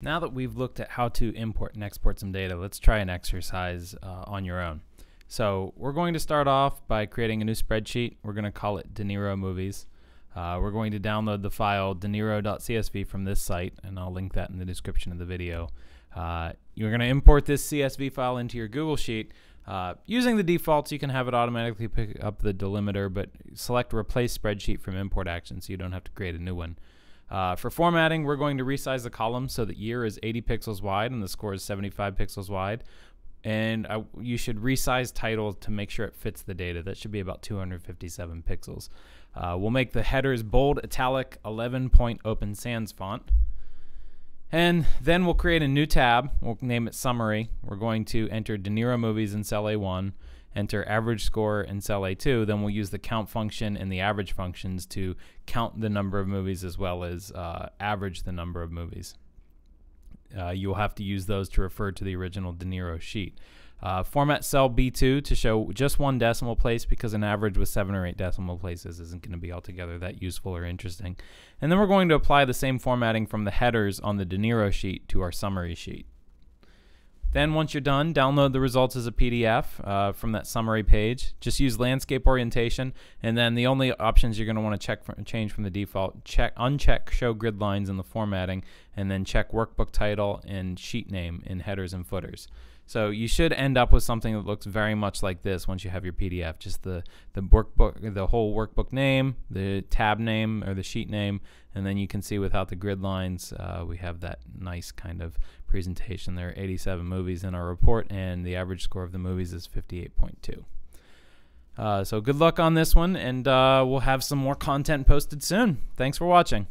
Now that we've looked at how to import and export some data, let's try an exercise uh, on your own. So we're going to start off by creating a new spreadsheet. We're going to call it De Niro Movies. Uh, we're going to download the file deniro.csv from this site, and I'll link that in the description of the video. Uh, you're going to import this CSV file into your Google Sheet. Uh, using the defaults, you can have it automatically pick up the delimiter, but select Replace Spreadsheet from Import Action so you don't have to create a new one. Uh, for formatting, we're going to resize the column so that year is 80 pixels wide and the score is 75 pixels wide. And uh, you should resize title to make sure it fits the data. That should be about 257 pixels. Uh, we'll make the headers bold, italic, 11 point open sans font. And then we'll create a new tab. We'll name it Summary. We're going to enter De Niro movies in cell A1 enter average score in cell A2, then we'll use the count function and the average functions to count the number of movies as well as uh, average the number of movies. Uh, you'll have to use those to refer to the original De Niro sheet. Uh, format cell B2 to show just one decimal place because an average with seven or eight decimal places isn't going to be altogether that useful or interesting. And then we're going to apply the same formatting from the headers on the De Niro sheet to our summary sheet. Then once you're done, download the results as a PDF uh, from that summary page. Just use landscape orientation, and then the only options you're going to want to check change from the default: check uncheck show grid lines in the formatting, and then check workbook title and sheet name in headers and footers. So you should end up with something that looks very much like this once you have your PDF. Just the the workbook, the whole workbook name, the tab name or the sheet name, and then you can see without the grid lines, uh, we have that nice kind of presentation. There are 87 movies in our report, and the average score of the movies is 58.2. Uh, so good luck on this one, and uh, we'll have some more content posted soon. Thanks for watching.